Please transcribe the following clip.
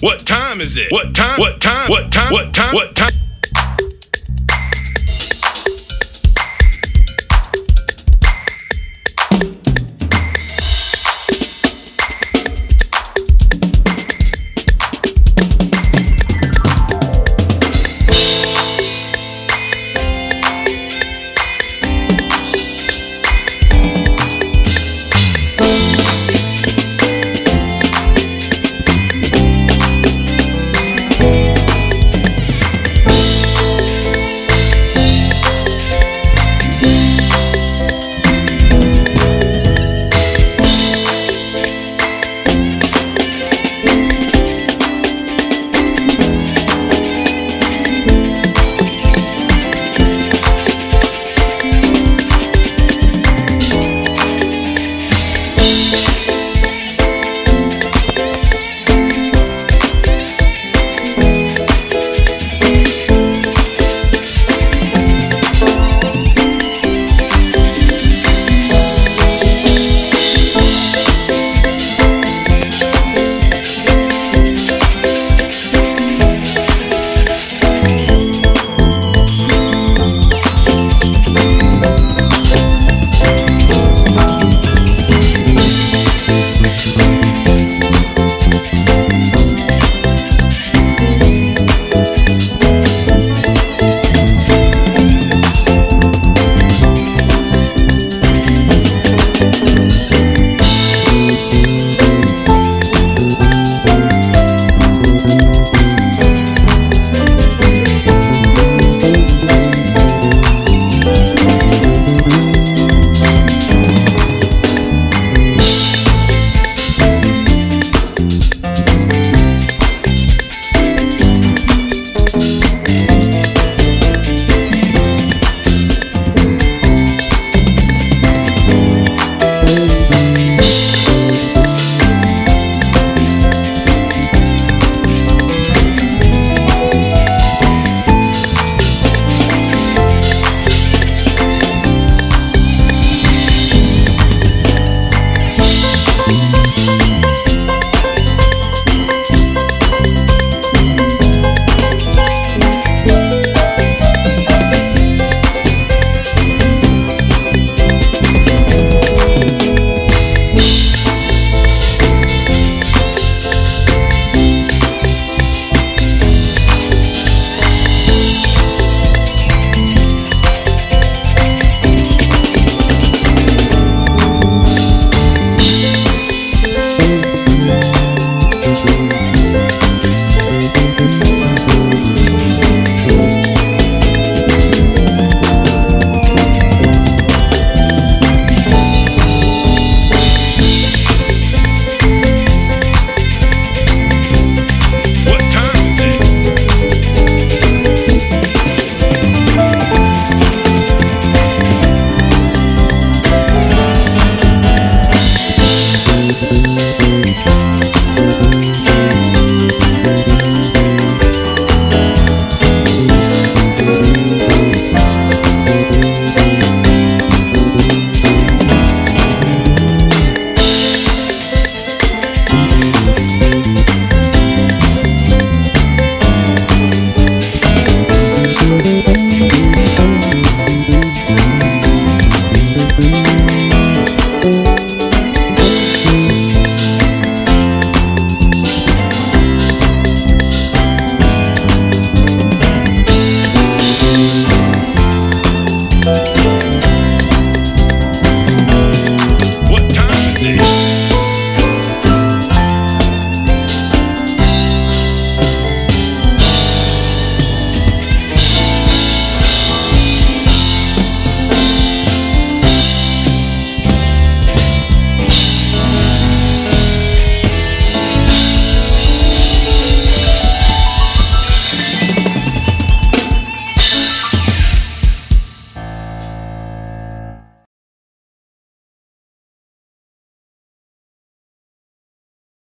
What time is it? What time? What time? What time? What time? What time?